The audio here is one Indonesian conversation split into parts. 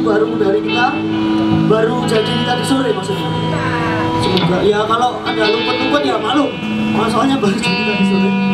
baru dari kita baru jadi kita di sore maksudnya. Semoga ya kalau ada lumpur lumpur ya malu masalahnya baru jadi kita di sore.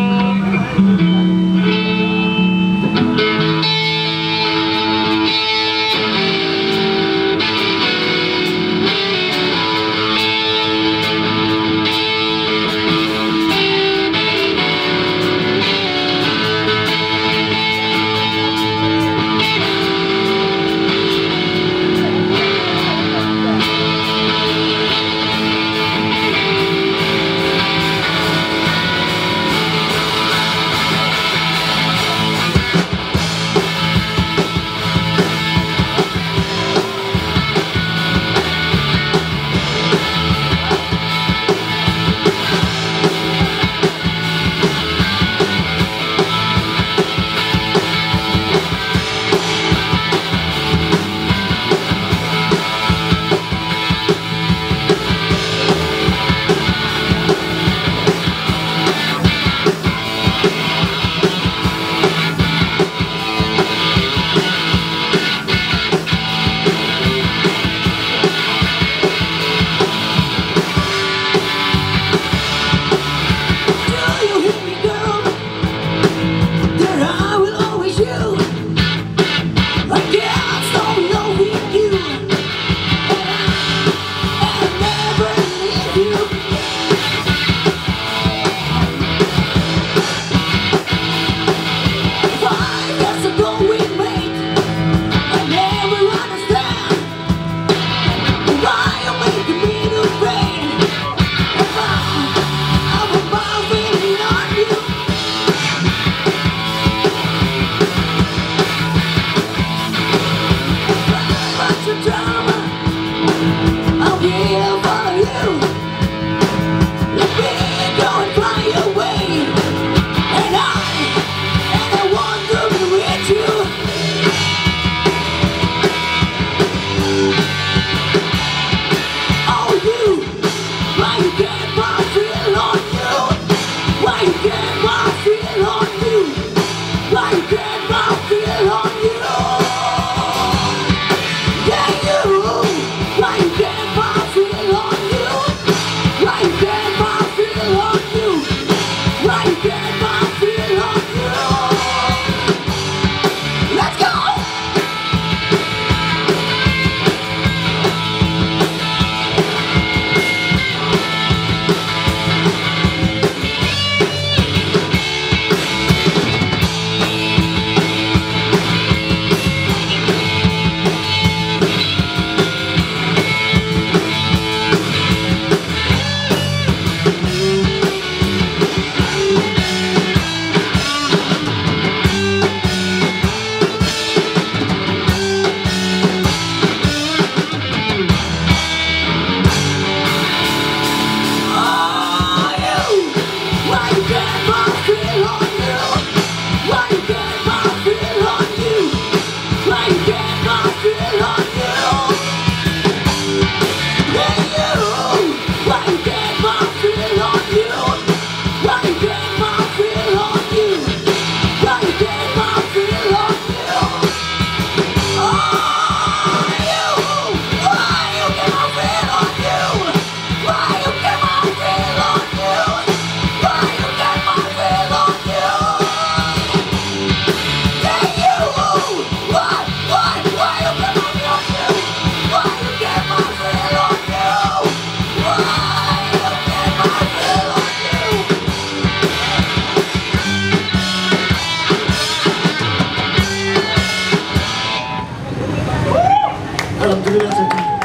Alhamdulillah.